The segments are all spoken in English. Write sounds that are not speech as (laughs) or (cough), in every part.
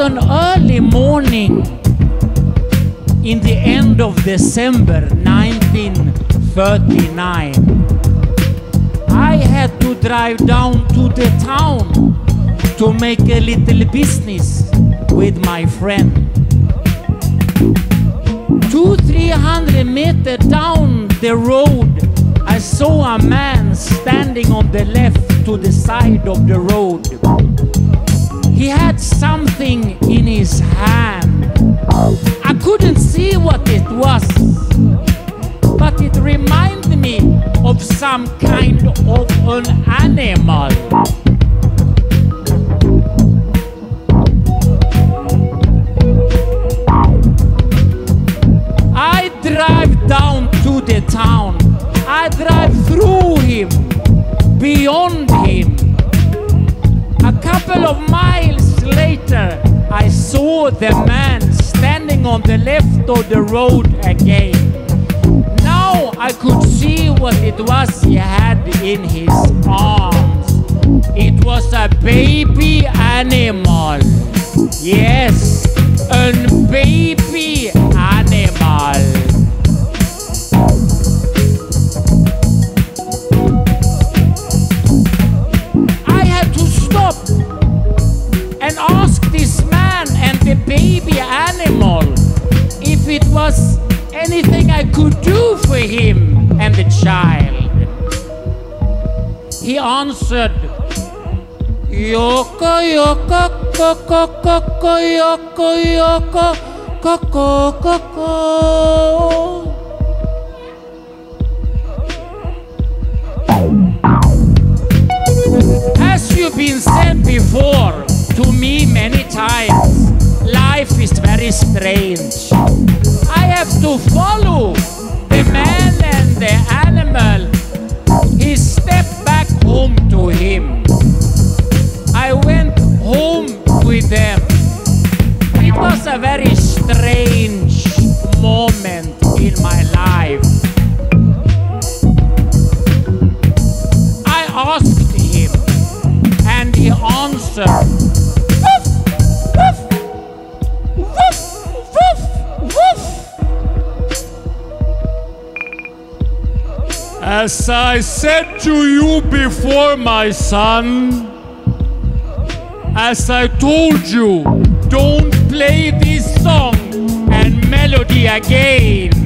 an early morning in the end of December 1939. I had to drive down to the town to make a little business with my friend. Two, three hundred meter down the road, I saw a man standing on the left to the side of the road. He had something in his hand. I couldn't see what it was, but it reminded me of some kind of an animal. I drive down to the town. I drive through him, beyond him. A couple of miles later, I saw the man standing on the left of the road again. Now I could see what it was he had in his arms. It was a baby animal. Yes, a baby animal. Baby animal if it was anything I could do for him and the child. He answered, Yoko, yoko, koko, koko, yoko, yoko, koko, koko. As you've been said before to me many times, life is very strange. I have to follow the man and the animal. He stepped back home to him. I went home with them. It was a very strange moment in my life. I asked him, and he answered, As I said to you before, my son, as I told you, don't play this song and melody again.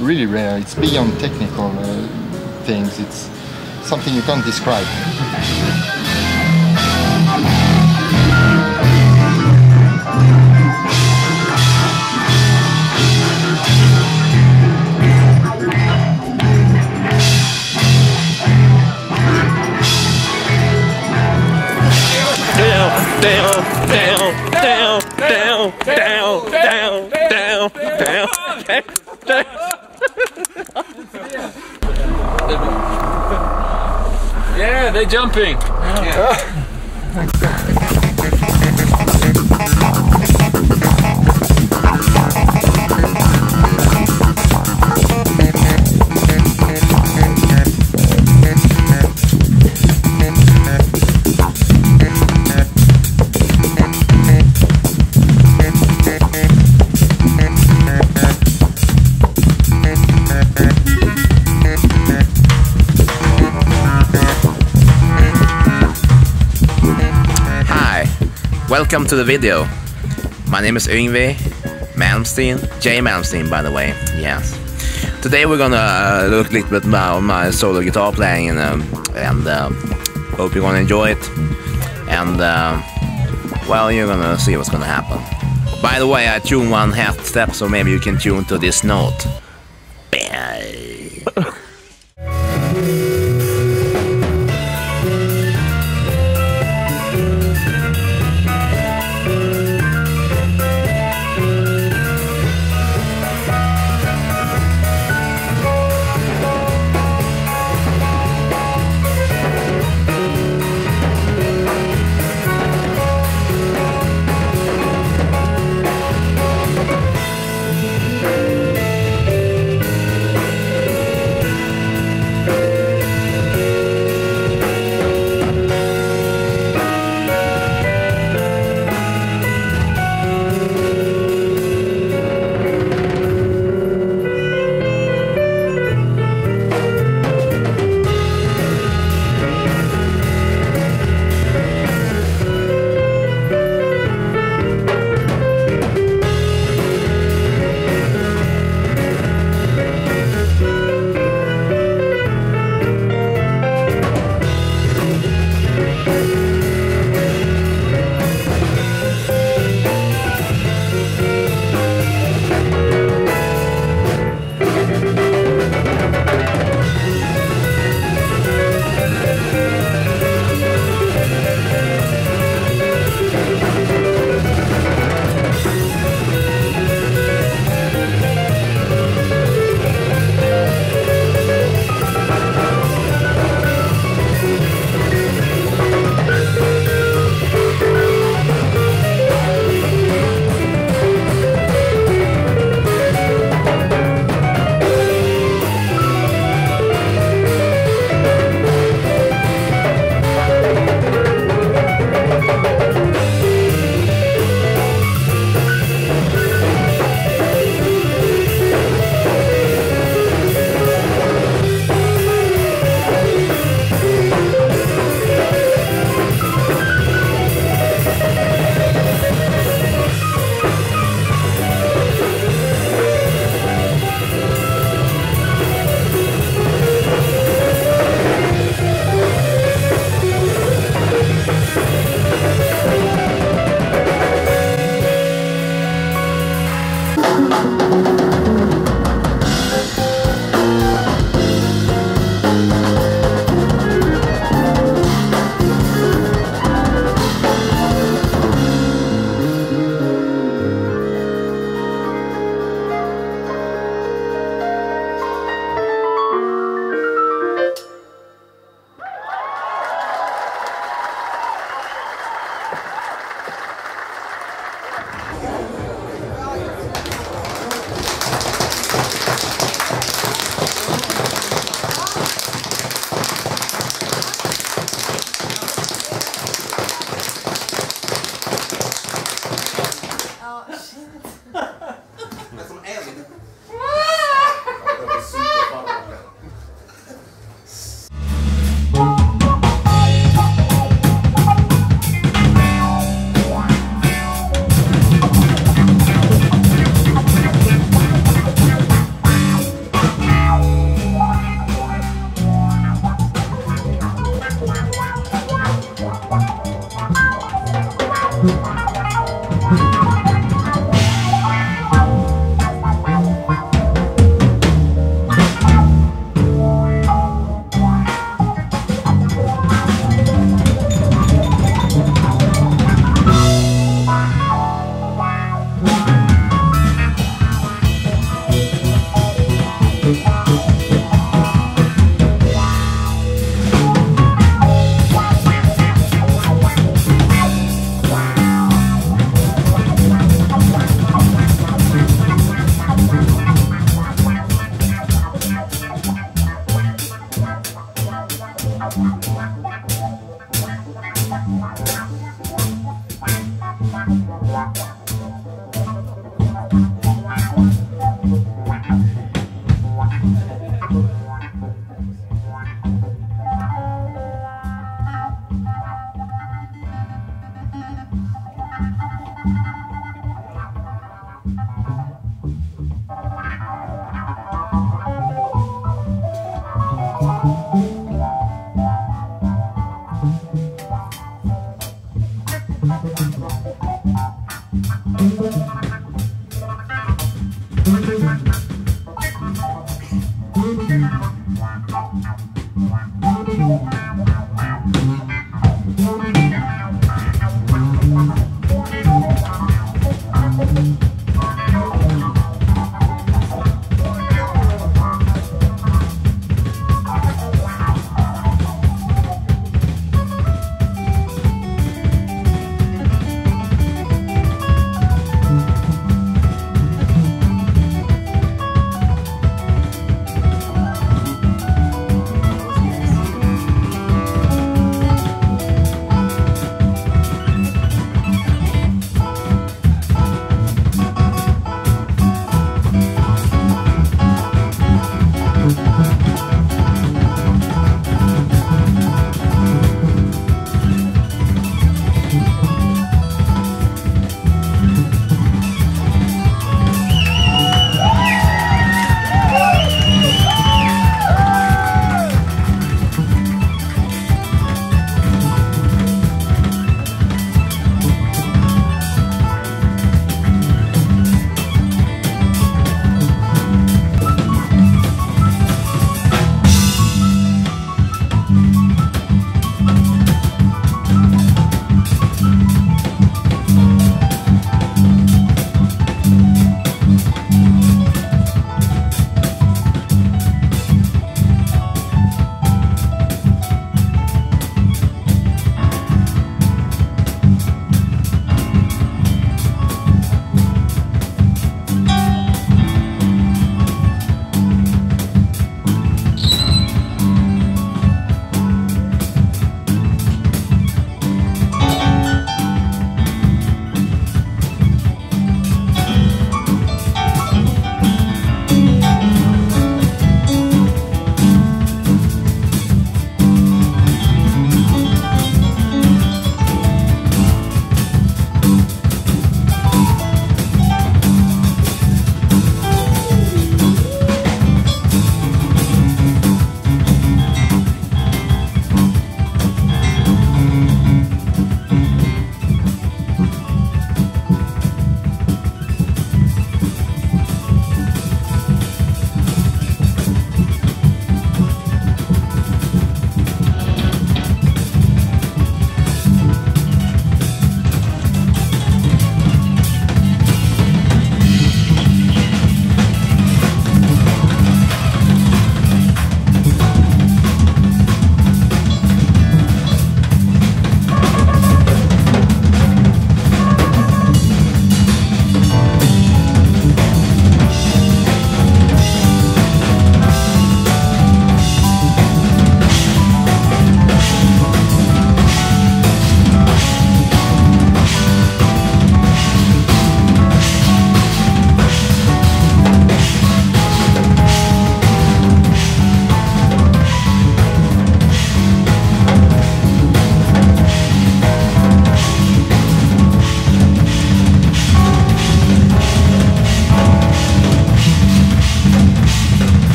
Really, rare- It's beyond technical uh, things. It's something you can't describe. (laughs) Hey, jumping. Yeah. Welcome to the video. My name is Yngve Malmsteen, Jay Malmsteen by the way, yes. Today we're gonna uh, look a little bit about my solo guitar playing and, um, and um hope you're gonna enjoy it. And uh, well, you're gonna see what's gonna happen. By the way, I tune one half step, so maybe you can tune to this note.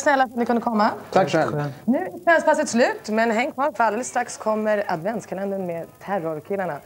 Tack snälla för att ni kunde komma. Tack själv. Nu är Träningspasset slut, men häng kvar för alldeles strax kommer adventskalendern med terrorkillarna.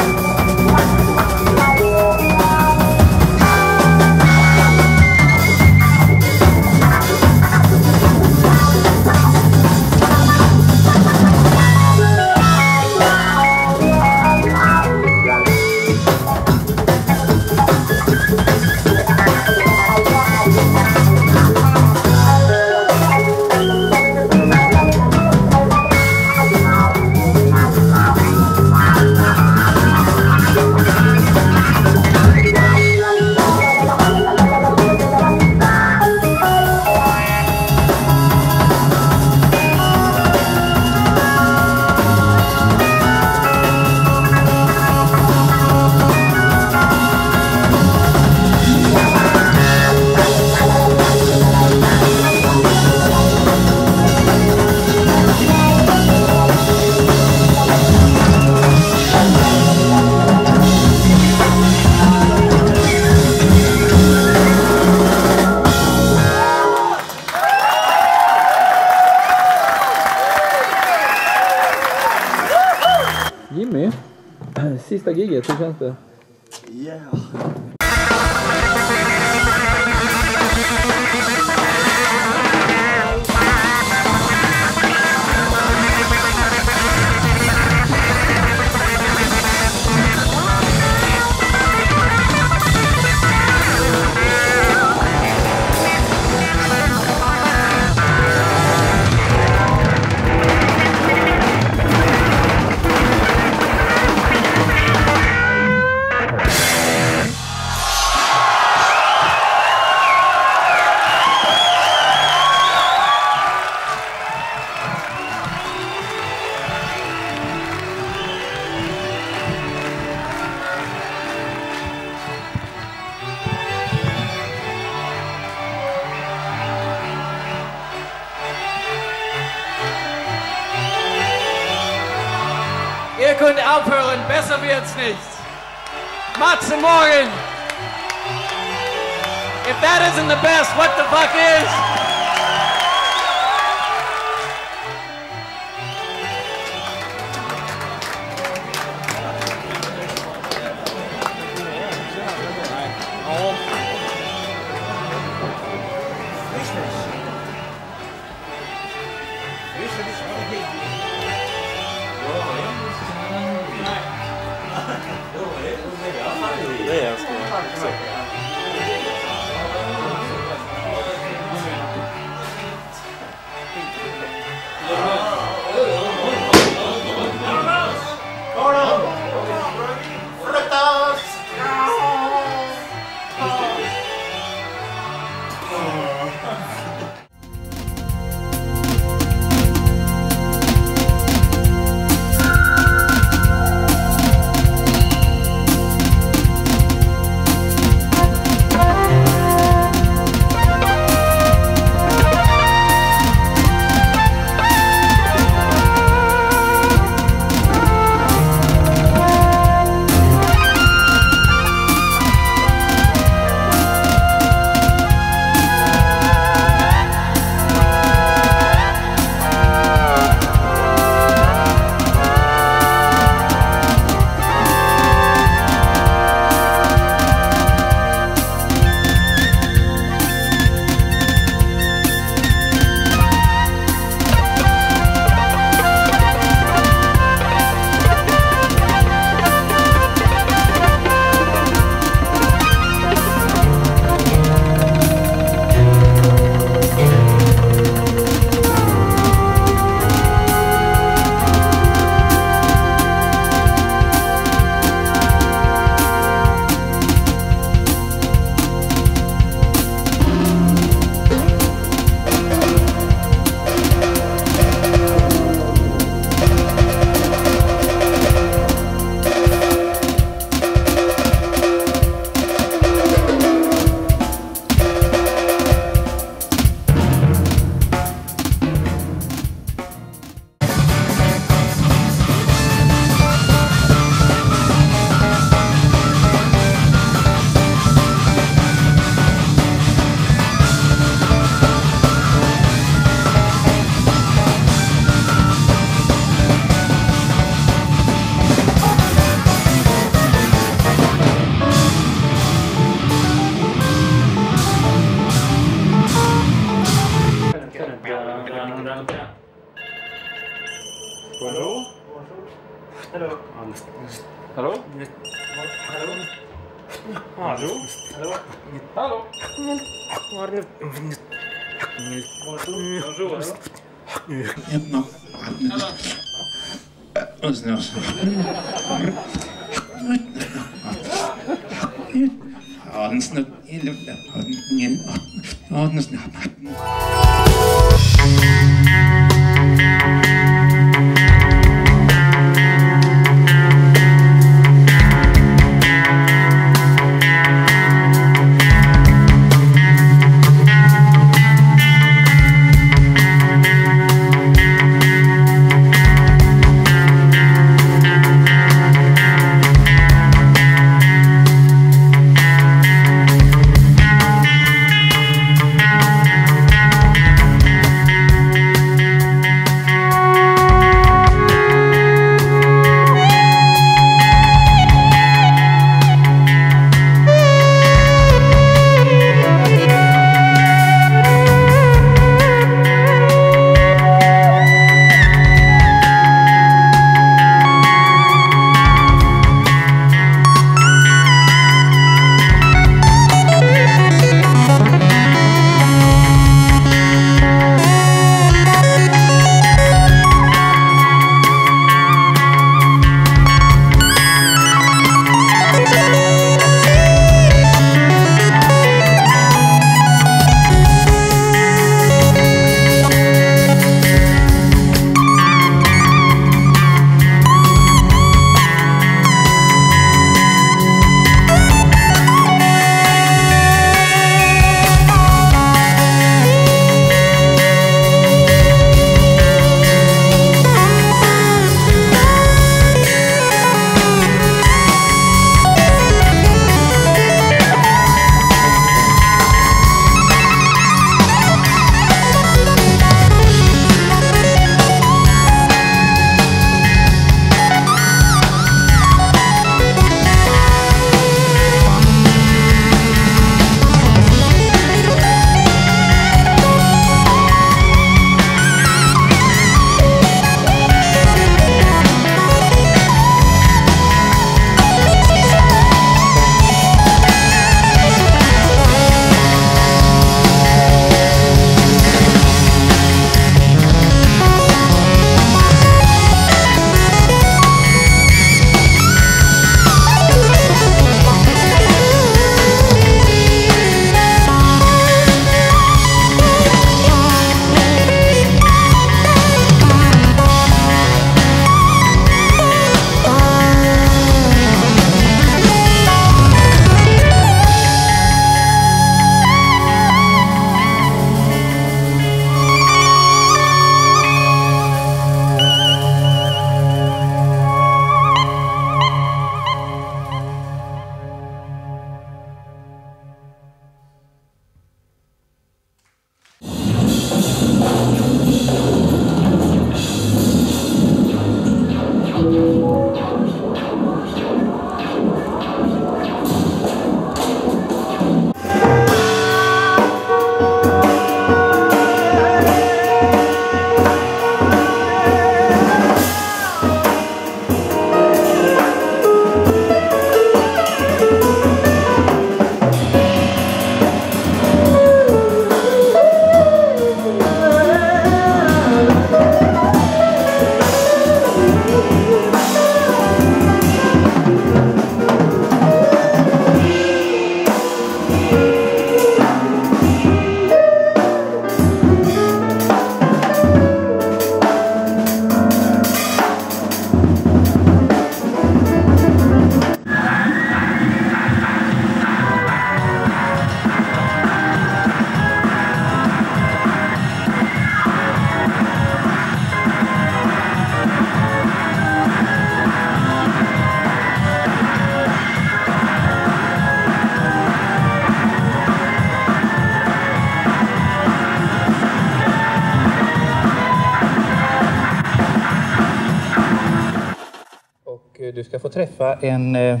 Få träffa en eh,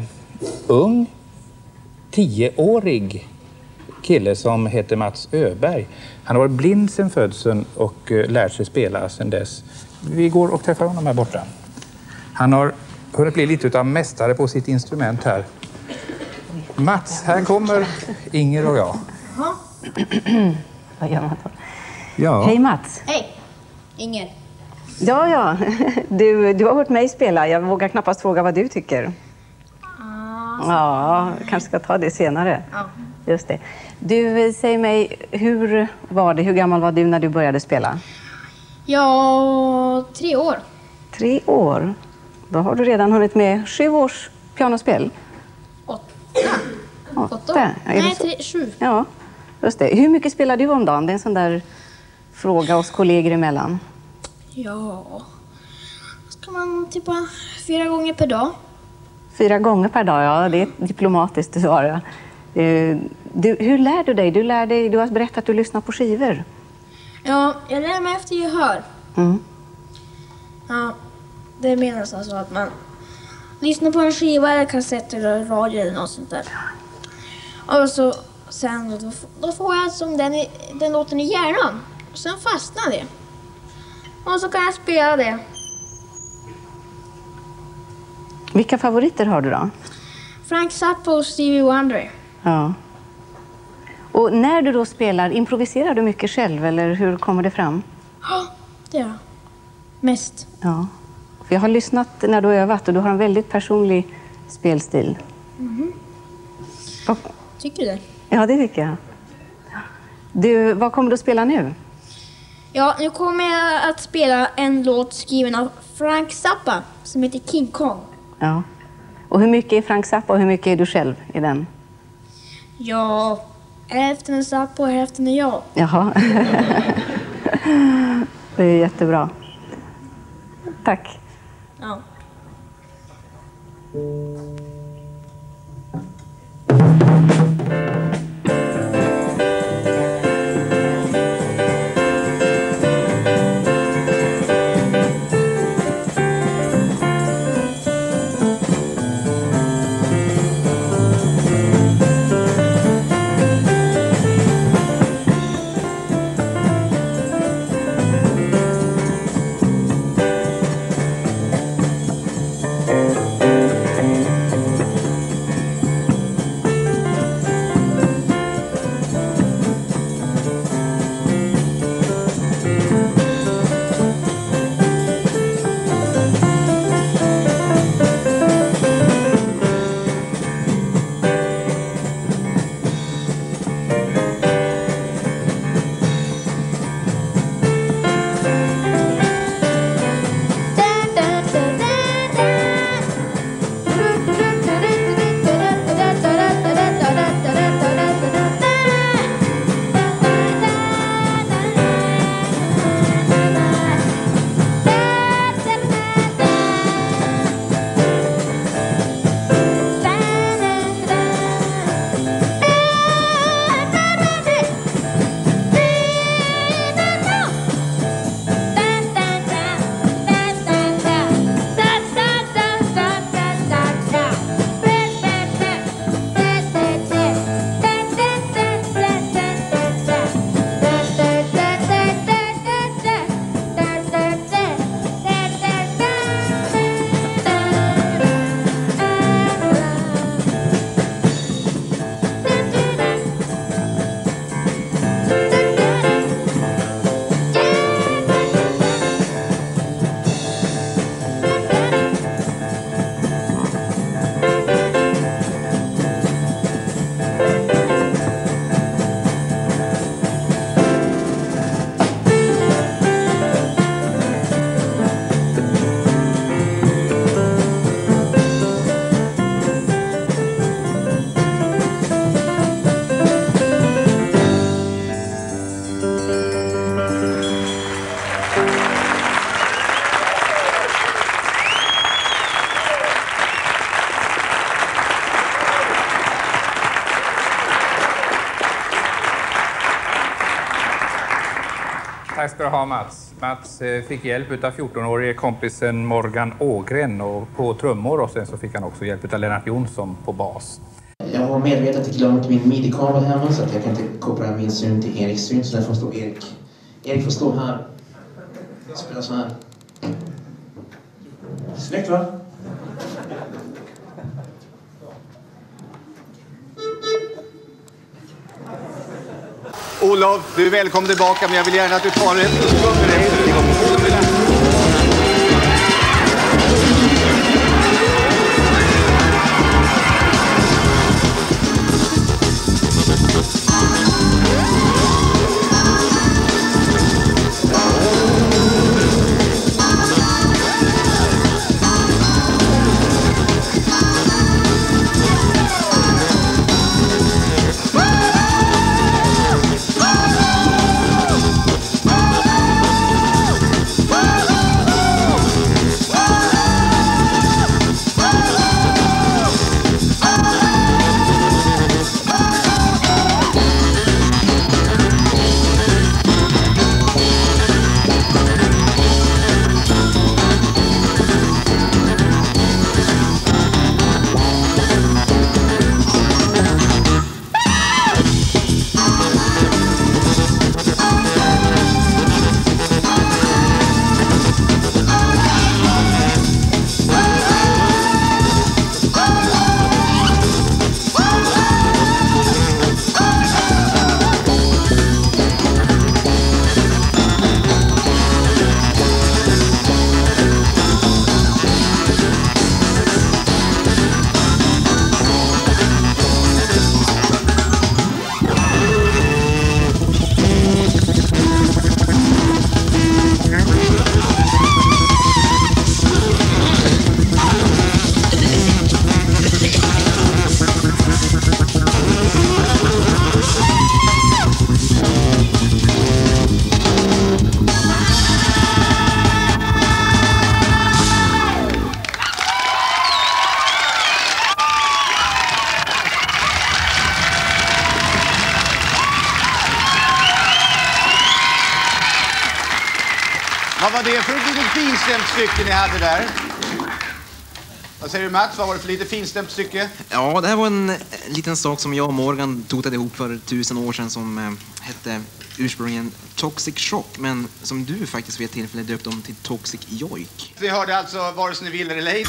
ung, tioårig kille som heter Mats Öberg. Han har varit blind sedan födseln och eh, lärt sig spela sedan dess. Vi går och träffar honom här borta. Han har hunnit bli lite av mästare på sitt instrument här. Mats, här kommer Inger och jag. (clears throat) Vad gör man då? Ja. Hej Mats! Hej! Inger. Ja, ja. Du, du har hört mig spela. Jag vågar knappast fråga vad du tycker. Ja, kanske ska ta det senare. Ja. Just det. Du, säg mig, hur var det? Hur gammal var du när du började spela? Ja, tre år. Tre år. Då har du redan hunnit med sju års pianospel. Åtta. Åtta? Nej, tre, sju. Ja, just det. Hur mycket spelar du om dagen? Det är en sån där fråga oss kollegor emellan. Ja, ska man typ fyra gånger per dag. Fyra gånger per dag, ja. Det är ett diplomatiskt svar. ja. Eh, Du, hur lär du dig? Du, lär dig? du har berättat att du lyssnar på skivor. Ja, jag lär mig efter gehör. Mm. Ja, det menas alltså att man lyssnar på en skiva eller kassett eller radio eller något sånt där. Och så sen då, då får jag som den, den låten i hjärnan. Och sen fastnar det. Och så kan jag spela det. Vilka favoriter har du då? Frank Zappa och Stevie Wonder. Ja. Och när du då spelar, improviserar du mycket själv eller hur kommer det fram? Ja, det gör jag. Mest. Ja. För jag har lyssnat när du har övat och du har en väldigt personlig spelstil. Mhm. Vad- Tycker du det? Ja, det tycker jag. Du, vad kommer du att spela nu? Ja, nu kommer jag att spela en låt skriven av Frank Zappa som heter King Kong. Ja. Och hur mycket är Frank Zappa och hur mycket är du själv i den? Ja, hälften är Zappa och hälften är jag. Jaha. (laughs) det är jättebra. Tack. Ja. Tack ska du ha Mats. Mats eh, fick hjälp av 14-årige kompisen Morgan Ågren och på trummor och sen så fick han också hjälp av Lennart Jonsson på bas. Jag har medvetet glömt min midi-kabel hemma så att jag kan inte koppla min syn till Eriks syn så därför stå Erik. Erik får stå här. Du är välkommen tillbaka men jag vill gärna att du tar ett skummel stycke ni hade där? Vad säger du Mats, vad var det för lite finstämt stycke? Ja, det här var en liten sak som jag och Morgan totade ihop för tusen år sedan som eh, hette ursprungligen Toxic Shock, men som du faktiskt vid ett tillfälle döpte om till Toxic Joik. Vi hörde alltså vare sig ni vill eller ej.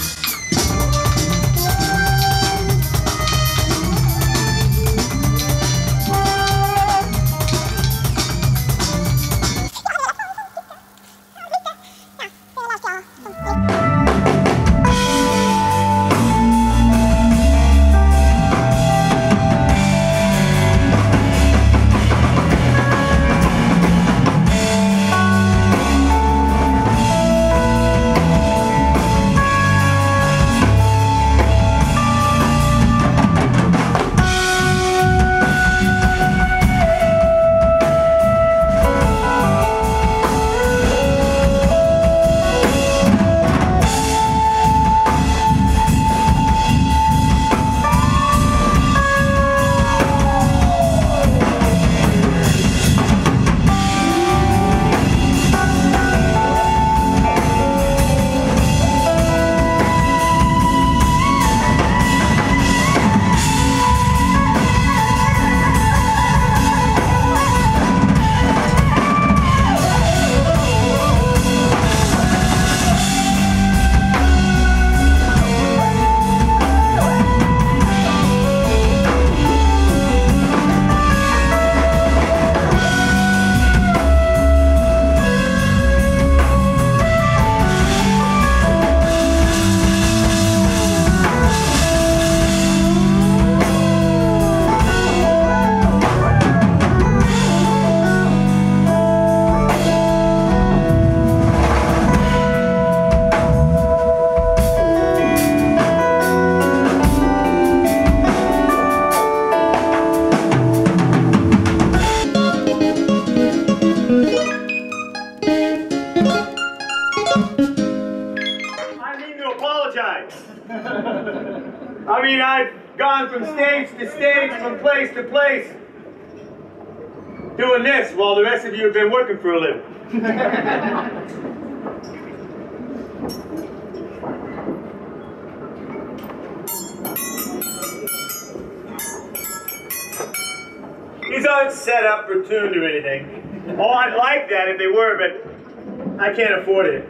These aren't set up or tuned or anything. Oh, I'd like that if they were, but I can't afford it.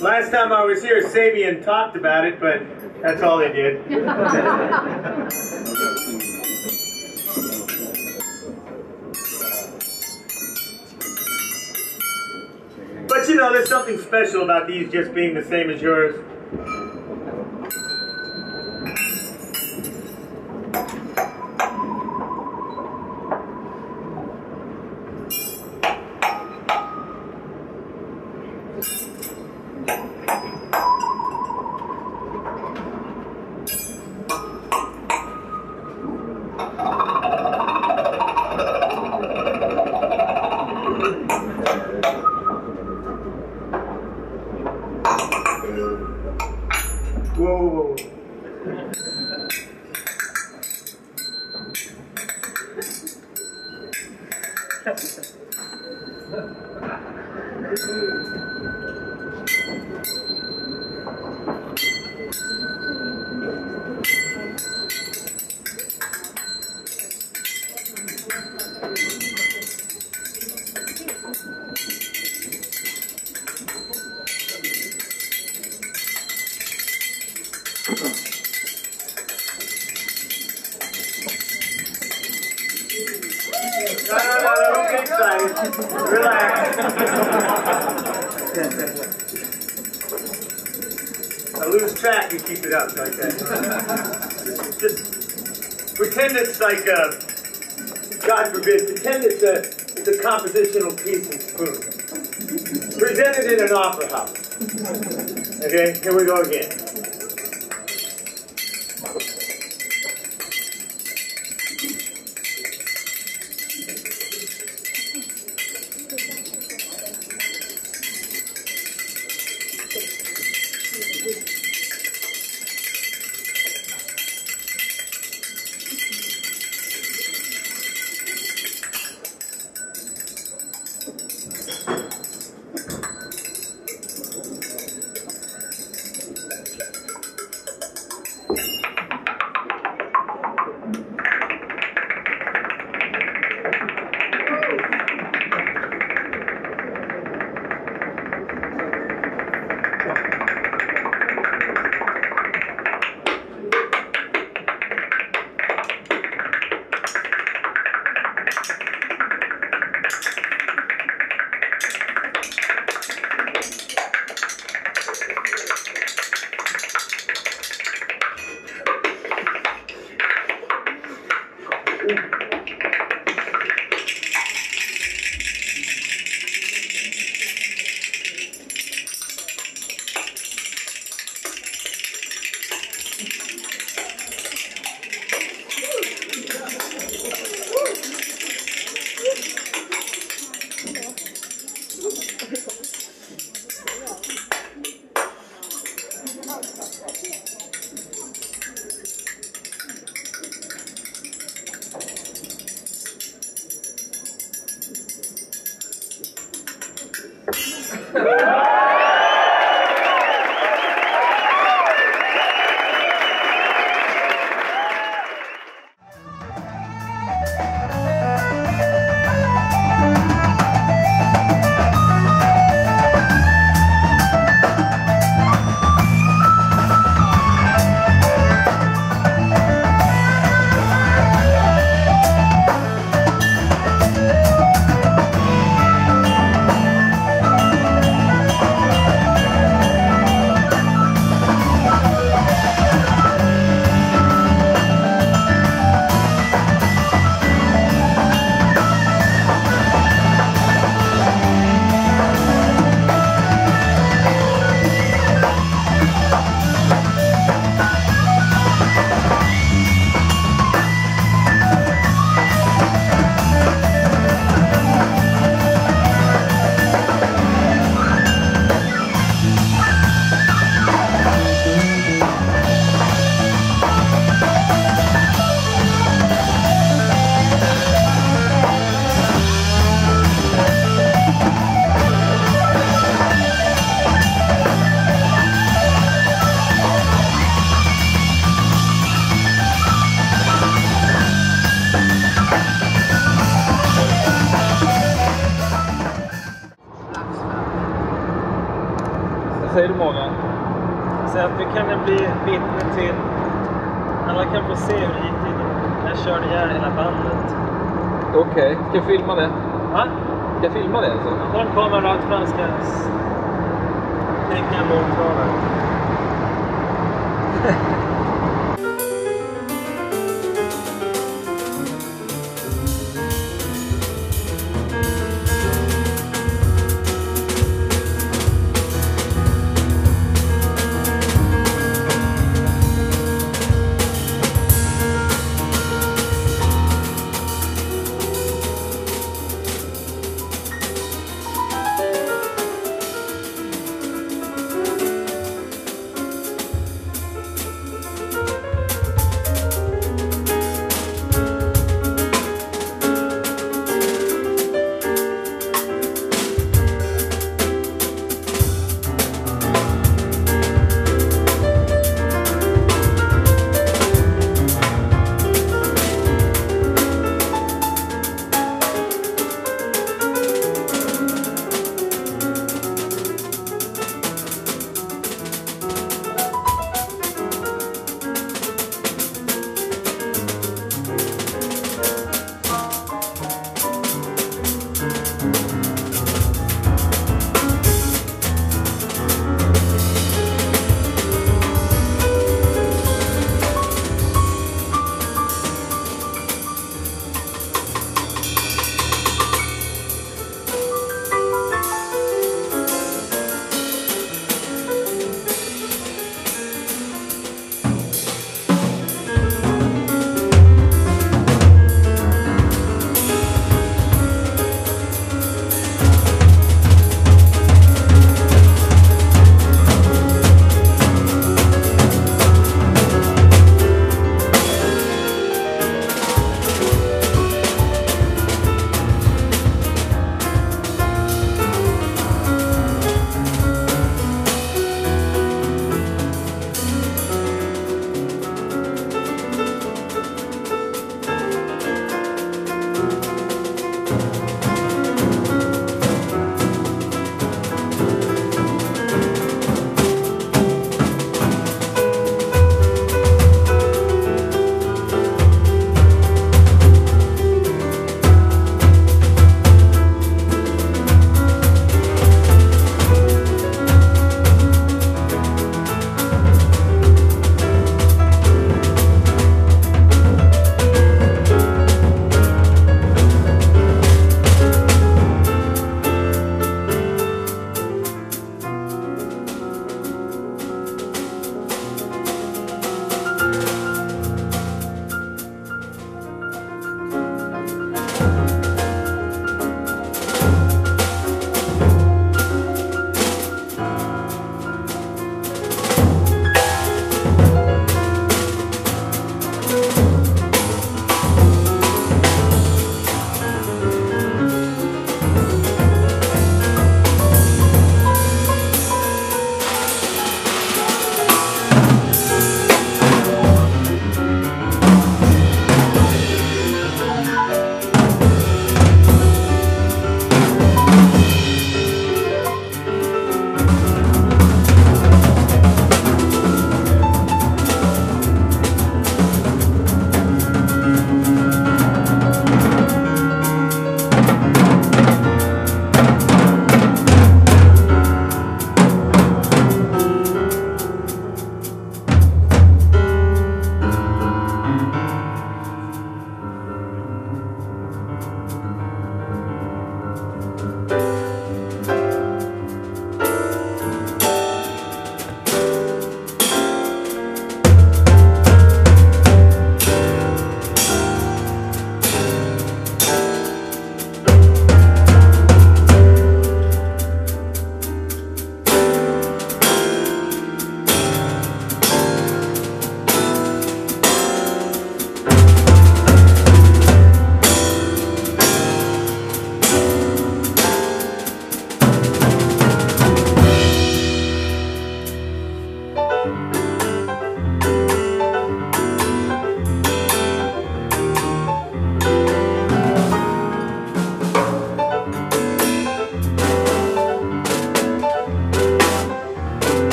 Last time I was here, Sabian talked about it, but that's all they did. But you know, there's something special about these just being the same as yours. Like a, God forbid, pretend it's a, it's a compositional piece and spoon. Present it in an opera house. Okay, here we go again. Så att vi kan bli vittne till... Alla kan få se hur det gick när jag körde ihjäl hela bandet. Okej, ska jag filma det? Va? Ska jag filma det alltså? Har en kamera rakt fram ska jag en långtradare. (laughs)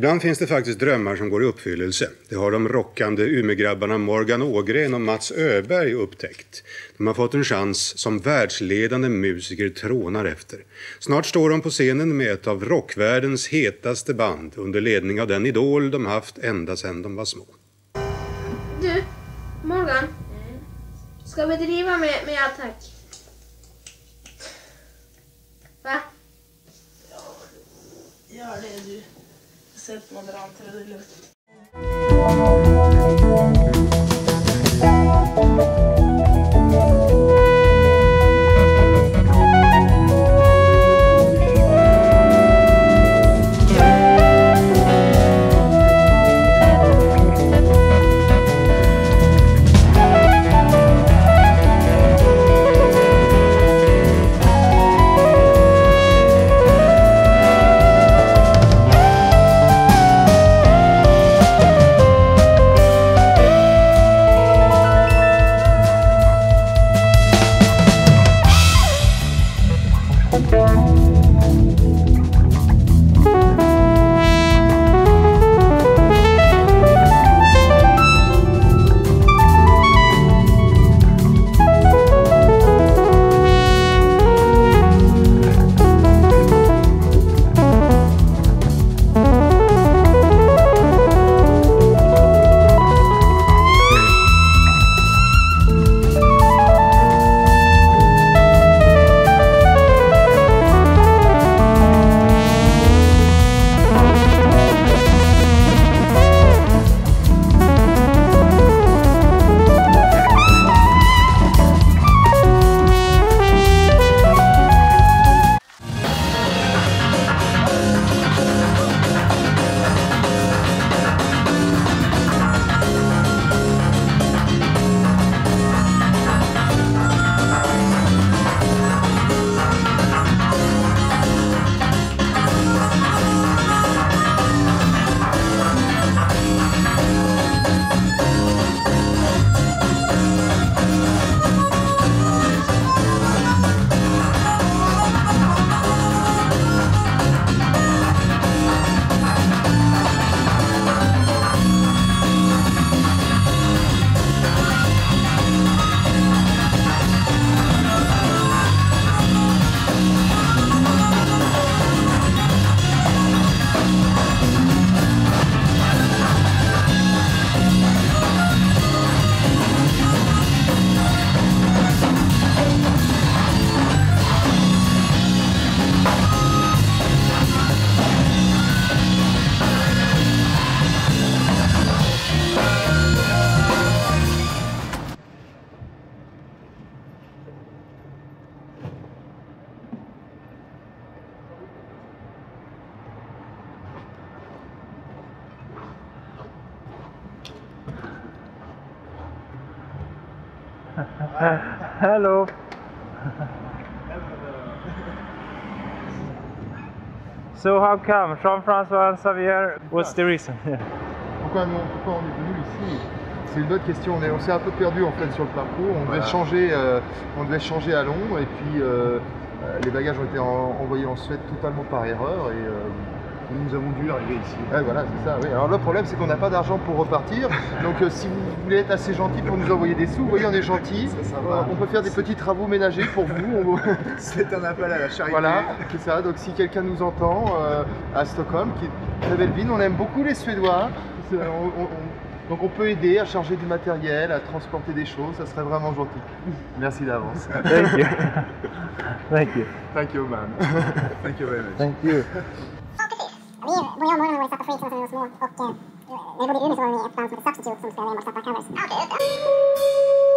Ibland finns det faktiskt drömmar som går i uppfyllelse. Det har de rockande Umeågrabbarna Morgan Ågren och Mats Öberg upptäckt. De har fått en chans som världsledande musiker trånar efter. Snart står de på scenen med ett av rockvärldens hetaste band under ledning av den idol de haft ända sedan de var små. Du, Morgan. Ska vi driva med, med attack? Va? Gör det du. sırf moderatörlüğüm. Hello. So how come? Jean-François Xavier? What's the reason? Pourquoi, pourquoi on est venu ici? C'est une bonne question. On est- On s'est un peu perdu en fait sur le parcours. On devait Voilà. changer, euh, on devait changer à Londres et puis euh, euh, les bagages ont été en- envoyés en Suède totalement par erreur et euh, nous avons dû arriver ici. Ouais, voilà, c'est ça. Oui. Alors le problème c'est qu'on n'a pas d'argent pour repartir. (laughs) Donc euh, si vous voulez être assez gentil pour nous envoyer des sous, vous voyez on est gentil. va. on peut faire des petits travaux ménagers pour vous. On- (laughs) C'est un appel à la charité. Voilà, c'est ça. Donc si quelqu'un nous entend euh, à Stockholm, qui est très belle ville, on aime beaucoup les Suédois. On- on- donc on peut aider à charger du matériel, à transporter des choses, ça serait vraiment gentil. Merci d'avance. Thank you. (laughs) Thank you. Thank you man. Thank you very much. Thank you. Vi, både jag och Morgan har varit Zappa Freaks när vi var små och eh, när vi bodde i Umeå så var vi ett band som hette Substitute som spelade enbart covers. Thank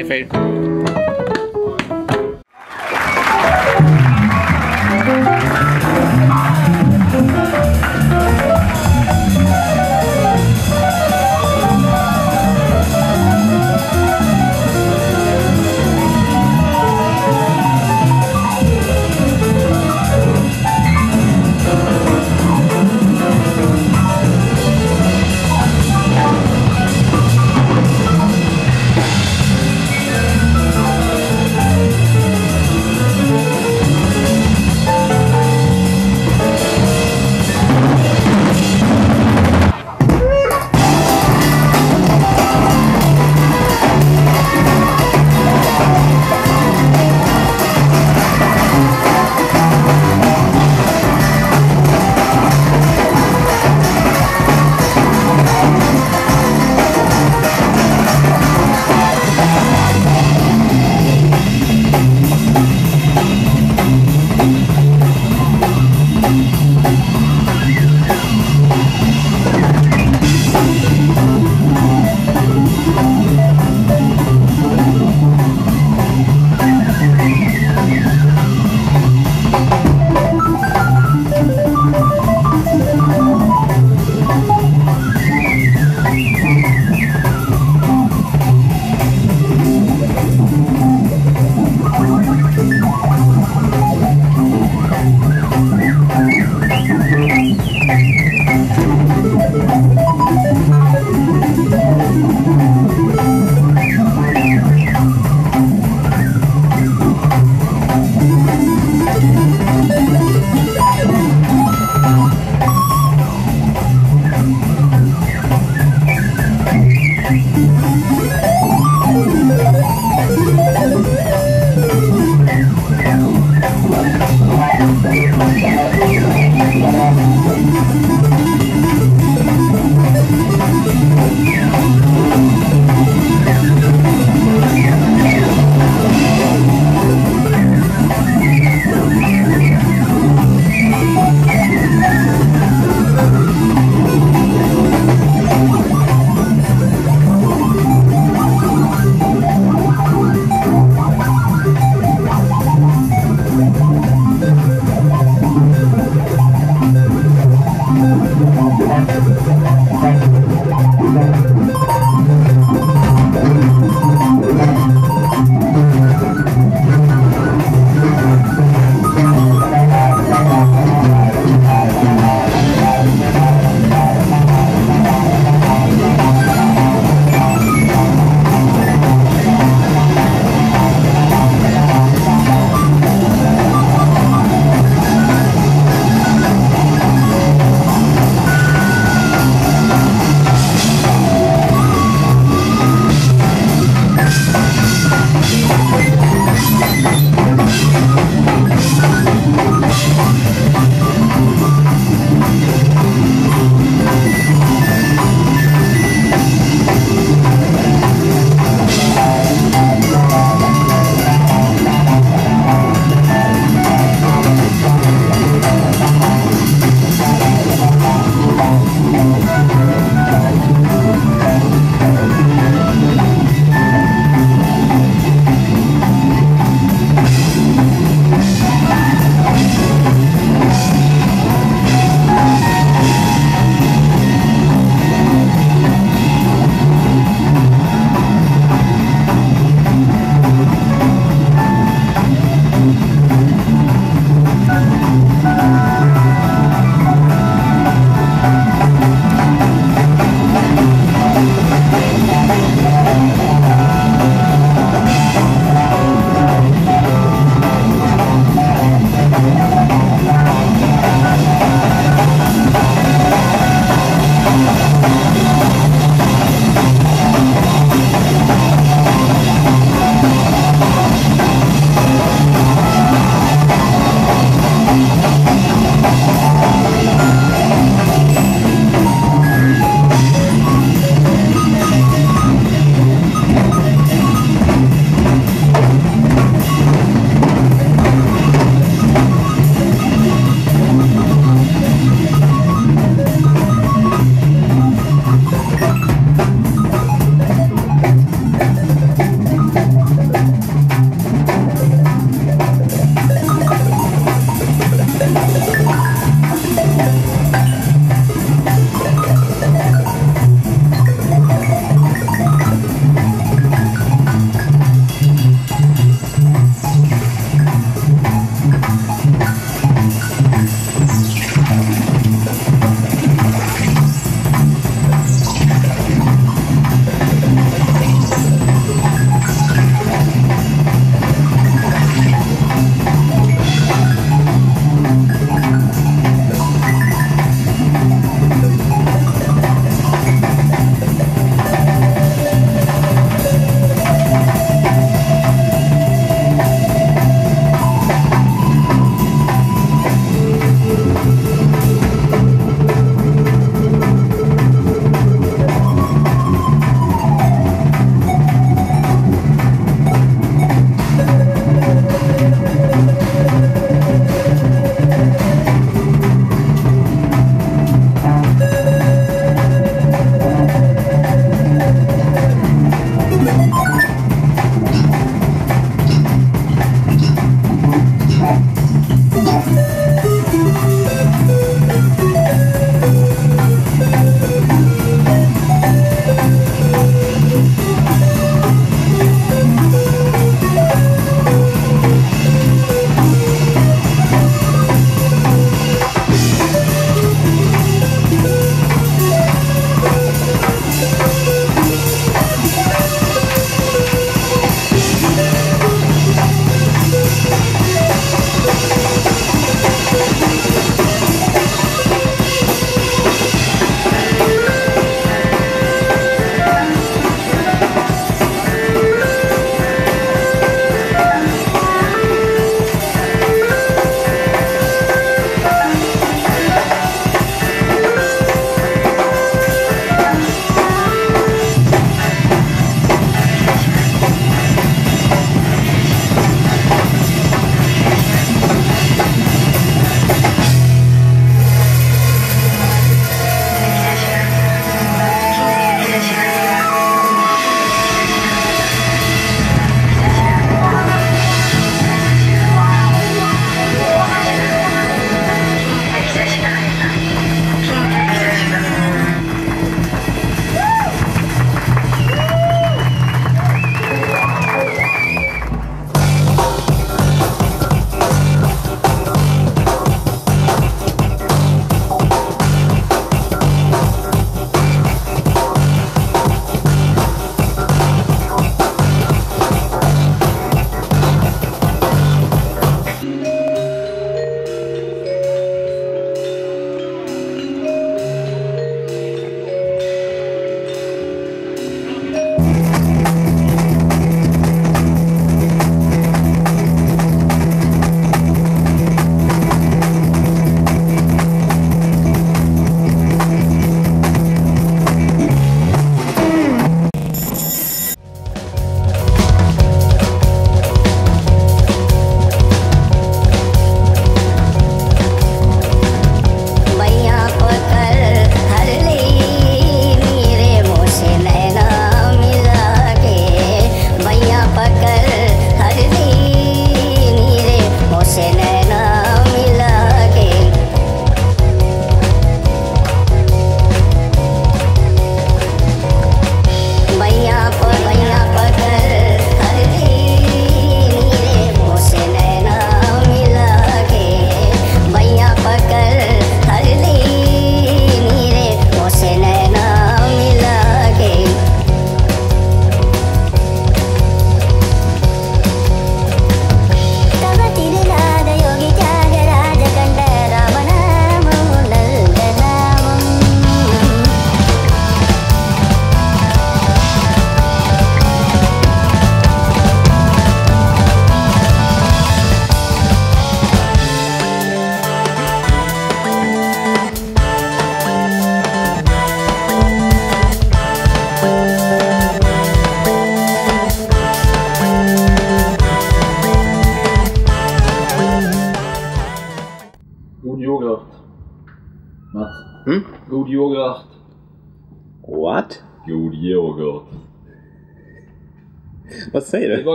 en, två,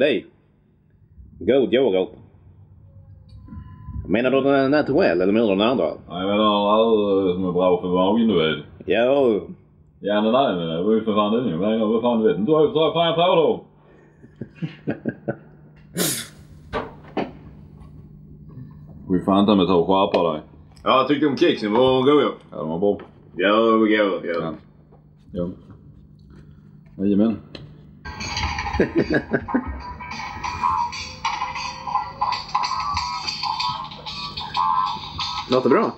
Ja, det. God yoghurt. Menar du den naturell eller menar du den andra? Jag menar den som är bra för magen du vet. Ja. Ja den där men det var ju för fan den ju. Men vad fan du vet inte vad fan jag på då. (laughs) Får ju fan ta mig ta och skärpa dig. Ja, jag tyckte om kexen var goda. Ja de var bra. Ja, de var goda. Ja. Ja. Jajamän. (laughs) Låter bra.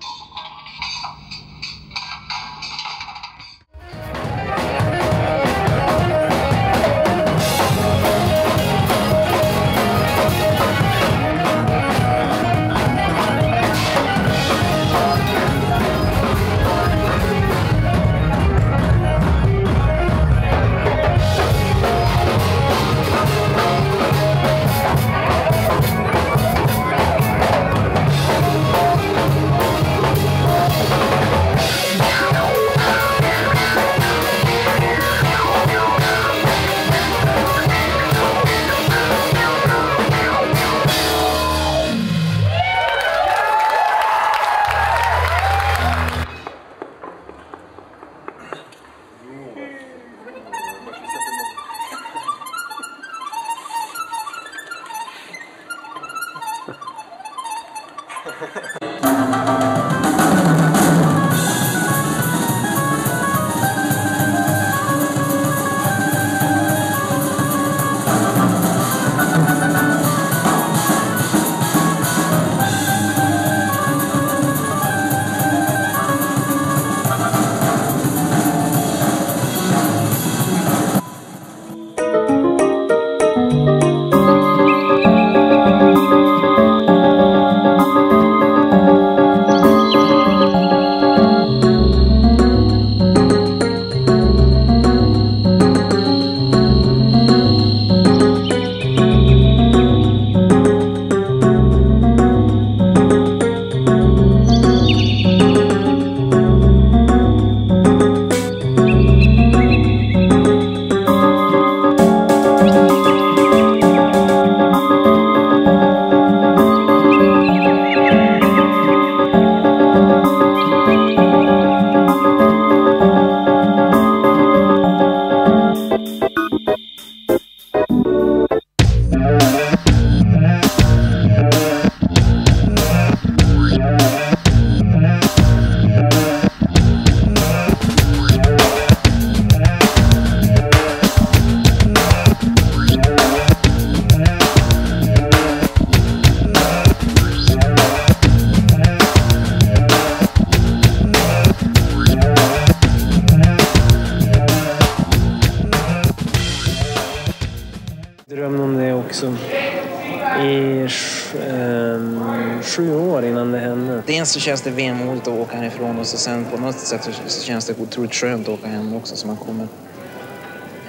Känns det vemodigt att åka härifrån och så sen på något sätt så- känns det otroligt skönt att åka hem också så man kommer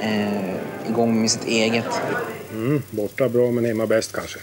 eh, igång med sitt eget. Mm, borta bra men hemma bäst kanske.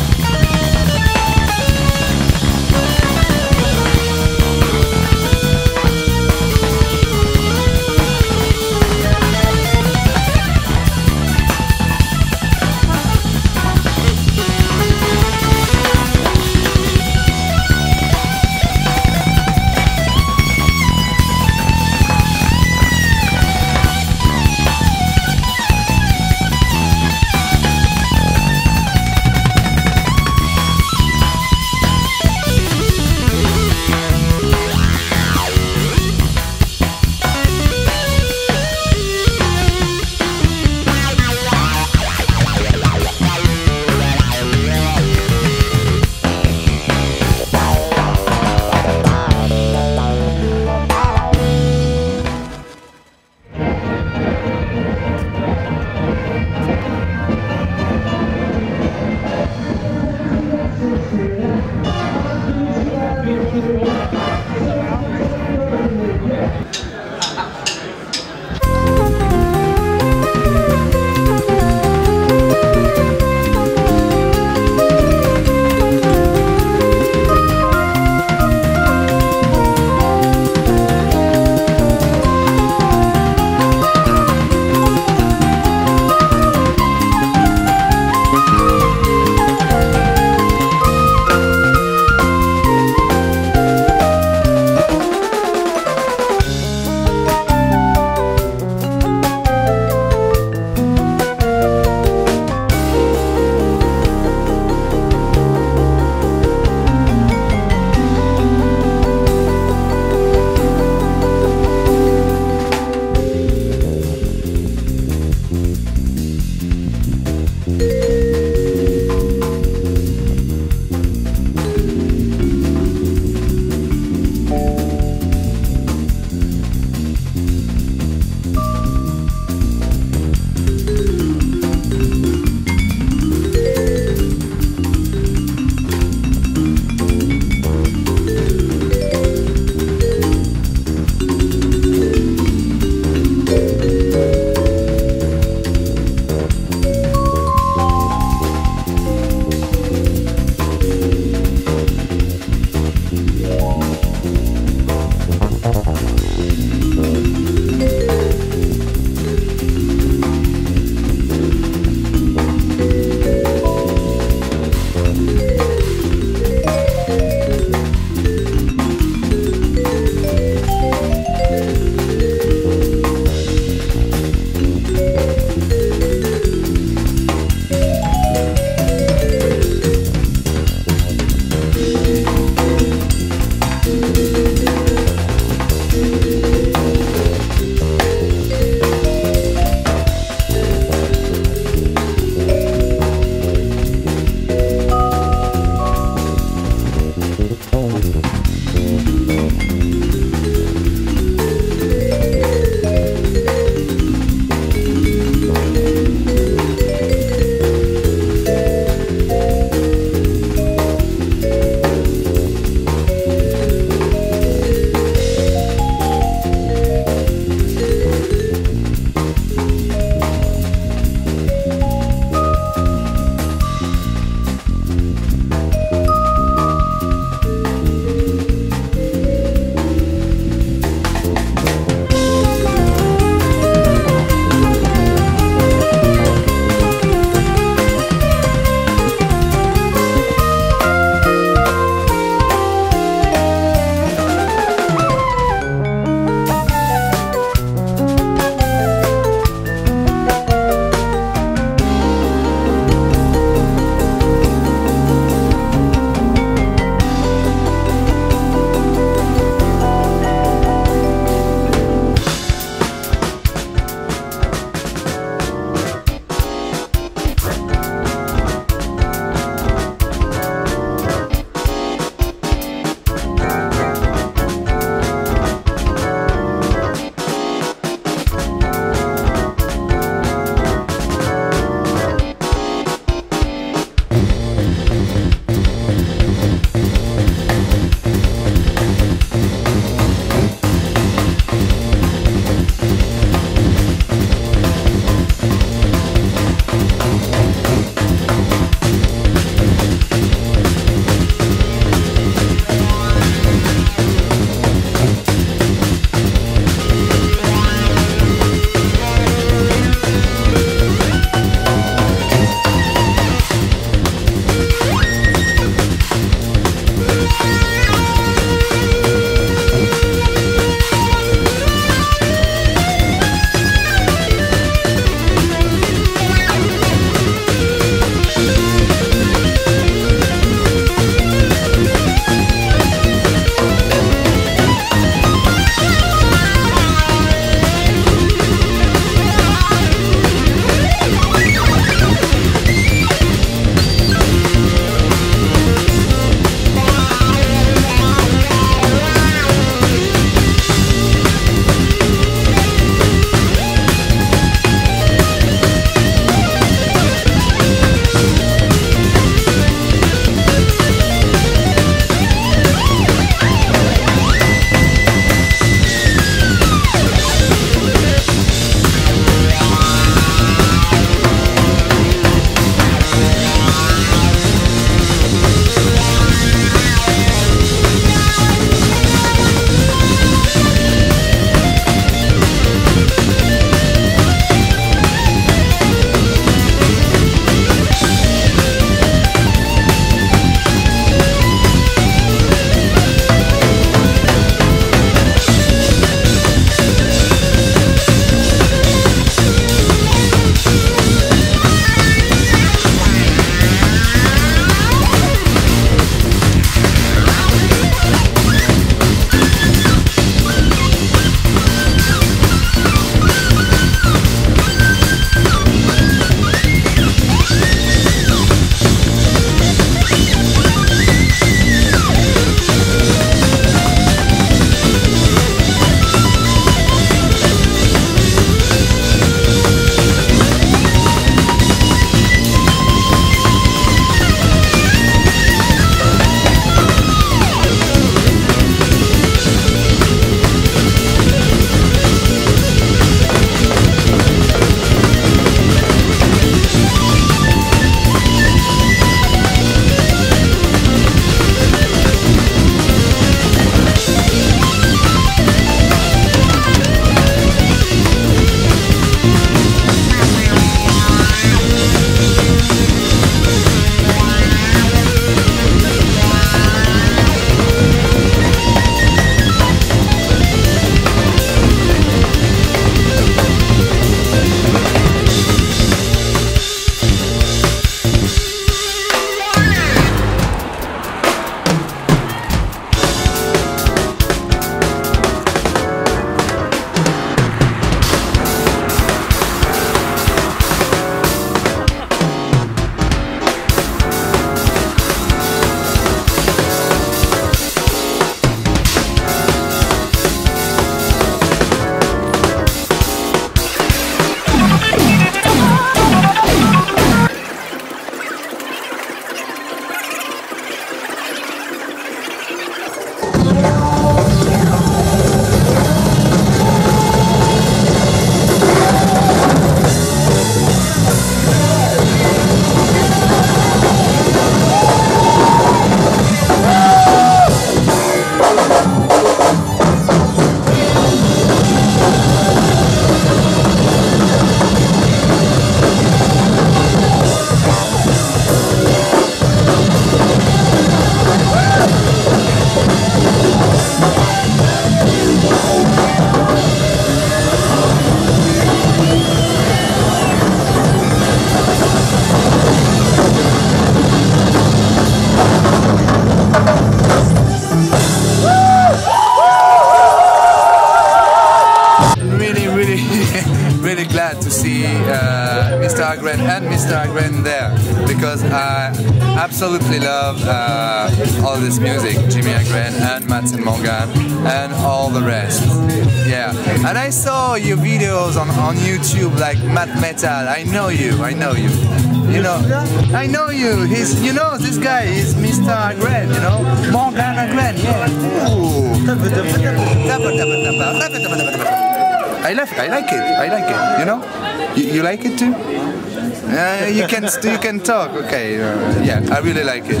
you can talk. Okay, uh, yeah, I really like it.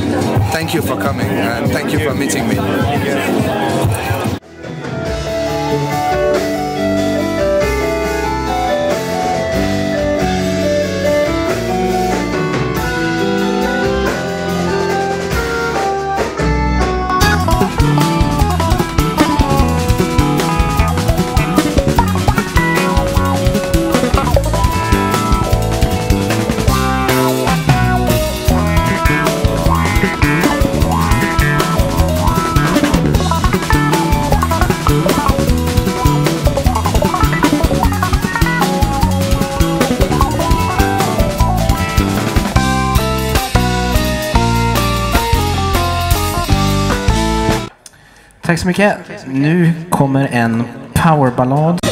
Thank you for coming and thank you for meeting me. Tack så mycket. Nu kommer en powerballad.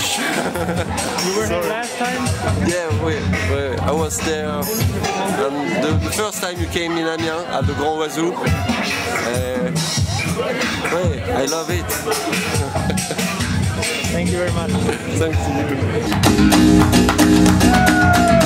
(laughs) you were Sorry. here last time? Yeah, we, we, I was there. And the, the first time you came in Amiens at the Grand Oiseau. Uh, yeah, I love it. Thank you very much. Thanks to you.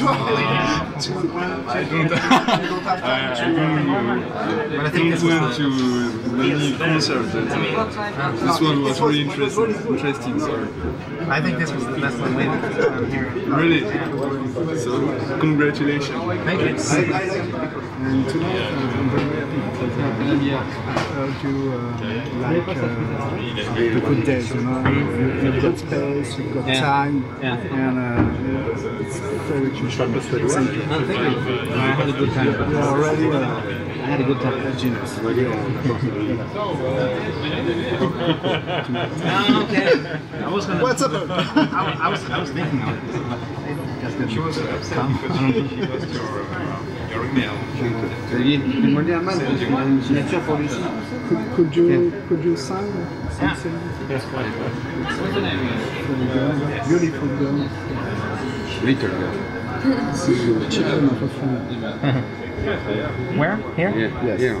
I don't. I, I don't. But I think don't went to many concerts. uh, This one was really interesting. Interesting. So. I think this was the best one um, here. Really? So, congratulations. Thank you. And tonight I'm very happy because uh, you uh, like uh, the good days, you know. You, you've got space, you've got time, and uh, it's very cute. Thank you. Oh, thank you. I had a good time. You are already uh, I had a good time. genius. Oh, okay. I was gonna. What's up? I, I was I was thinking of it. Just She was come. Could, could you could you sign something? From girl, beautiful girl. Little girl. This is the children of a friend. Where? Here? Yes. Yeah.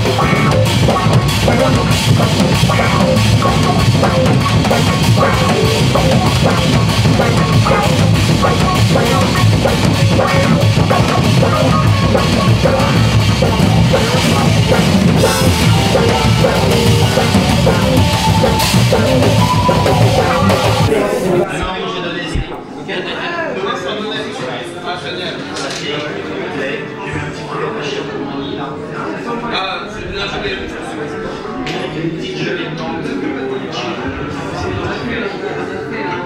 J'ai eu un. Thank you.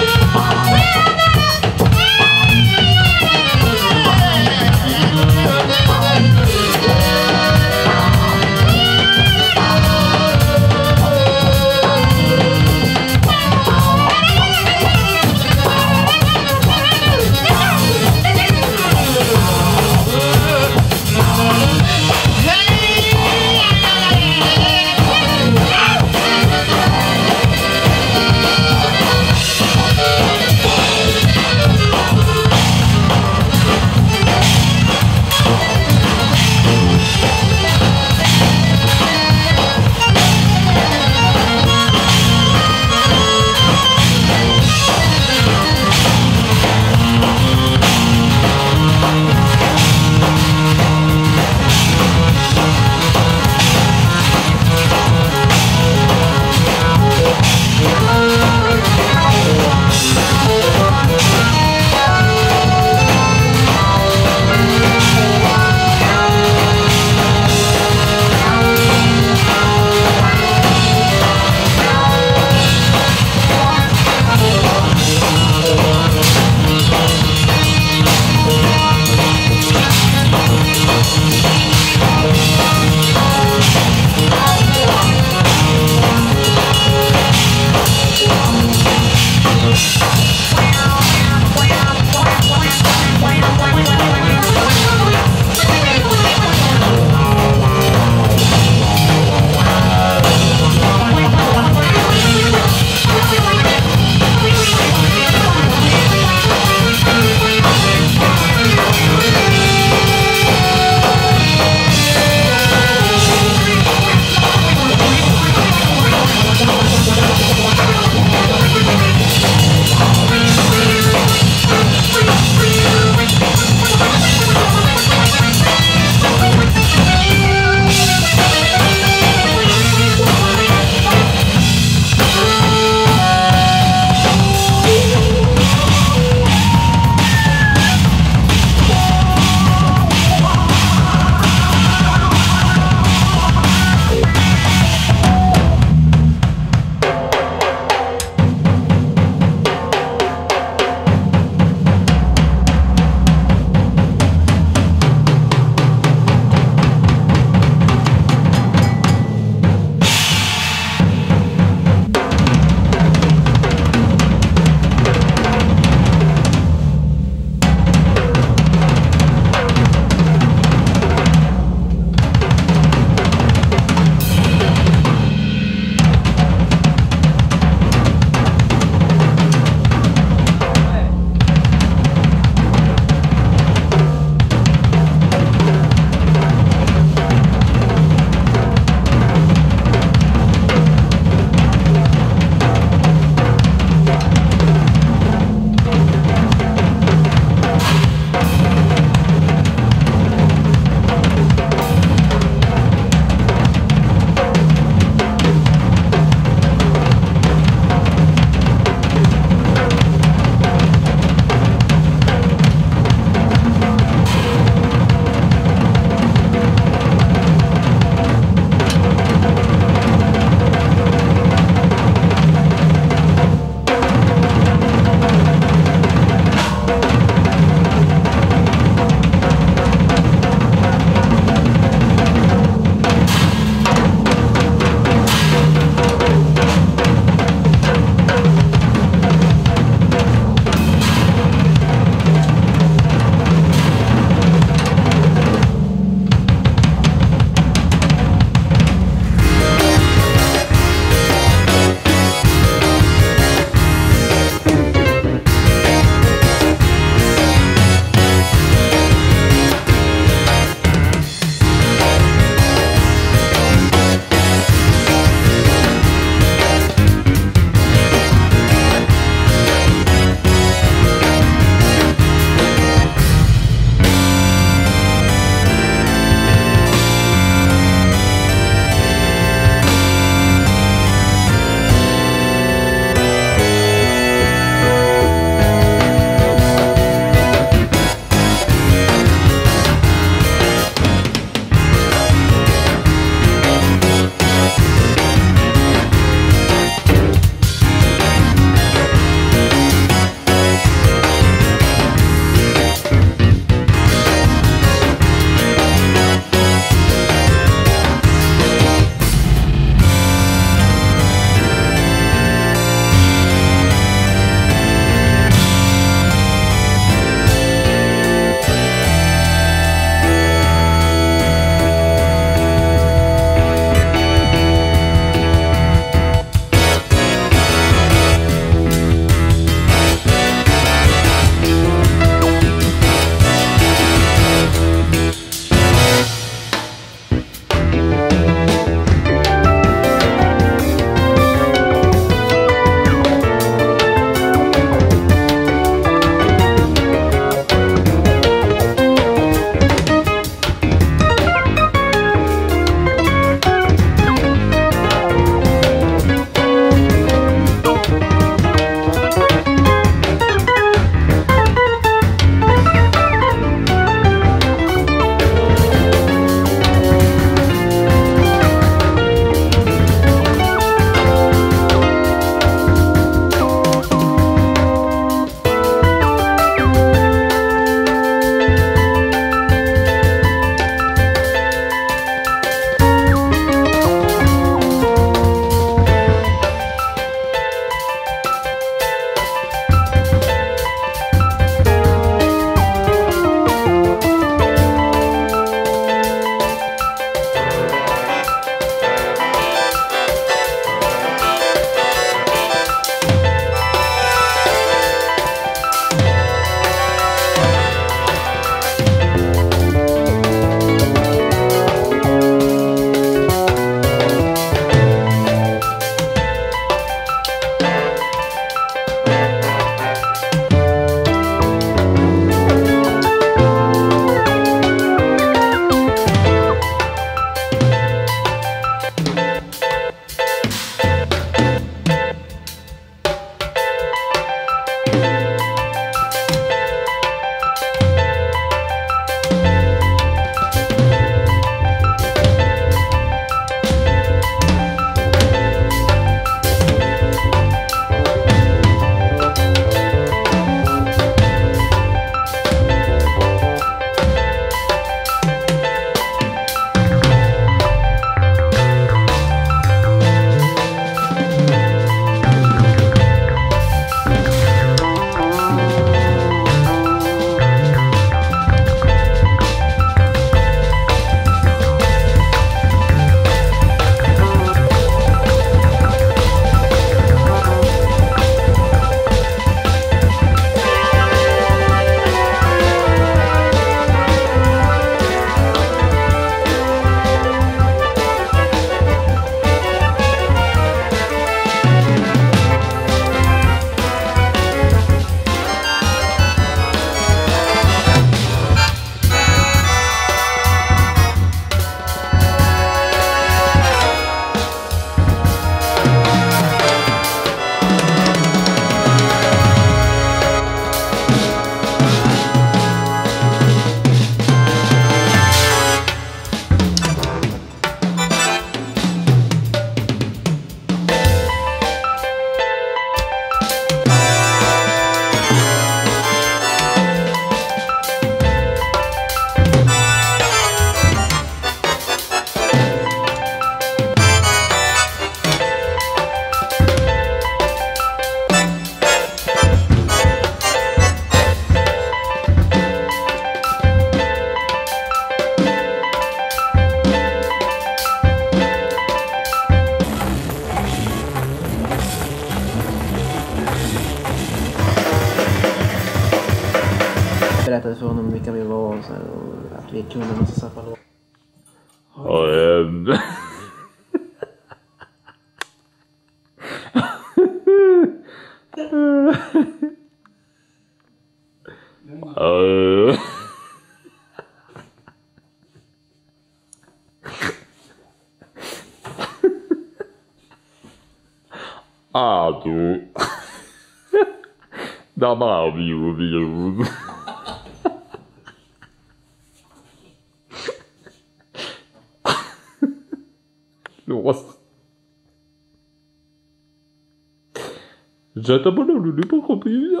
J'ai pas compris bien.